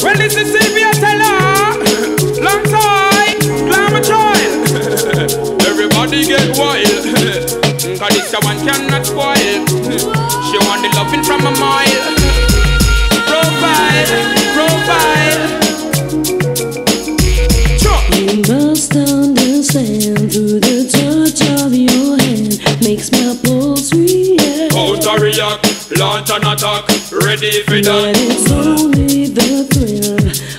Well, this is Sylvia Tella. Long time, glamour child. Everybody get wild. Cause this one cannot spoil. She want the loving from a mile. Profile, profile. Sure. You must understand through the touch of your hand makes my pulse react. Counter react, launch an attack, ready for that. it's only the thrill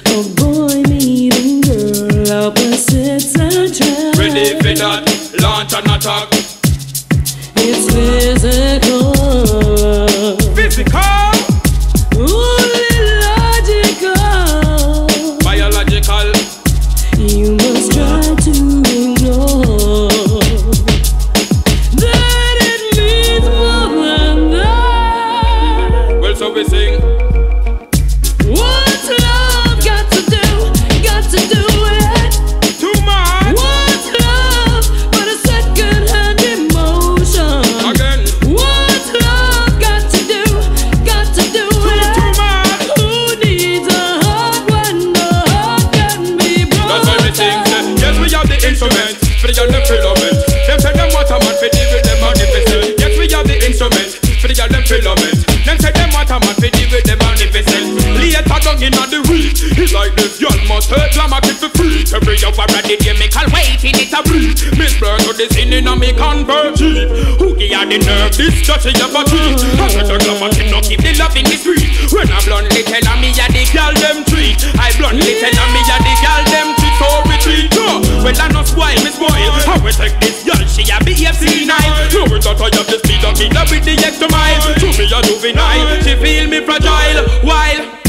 For the girl, them filament. Them say them want a man for deal with them magnificent. Yes, we have the instrument. For the girl, them filament. Them say them want a man for deal with them magnificent. Later down in the week. It's like this. Y'all must hurt Glamma Kid the free. Every hour at the chemical waiting it a breathe. Miss Burn to the scene in a me convert cheap. Who give the nerve? This of a tree. I said the Glamma Kid no keep the love in the street. When I bluntly tell me a the girl them treat. I bluntly tell me a the girl them treat for retreat. Well I no spoil me spoil. How we take this girl? She a BFC nine. No, we don't have the speed of me love with the extra mile. To me a juvenile. She feel me fragile. While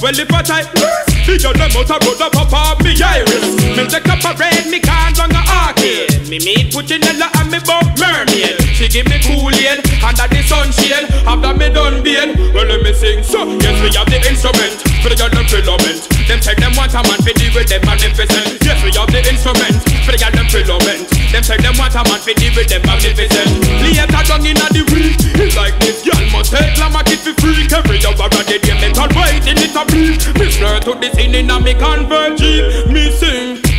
well if tight. The girl them out a road up up me iris. Me take up a red, me can't a arcade. Me meet Puccinella and me bump mermaid. She give me cool aid under the sunshade. After me done beard, well let me sing so. Yes we have the instrument for the girl them filament. Them say them want a man for magnificent. Later down inna the week, it's like this girl must take Glamma Kid it freak. Every hour of the day, mental waiting it a breathe. Me flirt to the scene inna me convert jeep.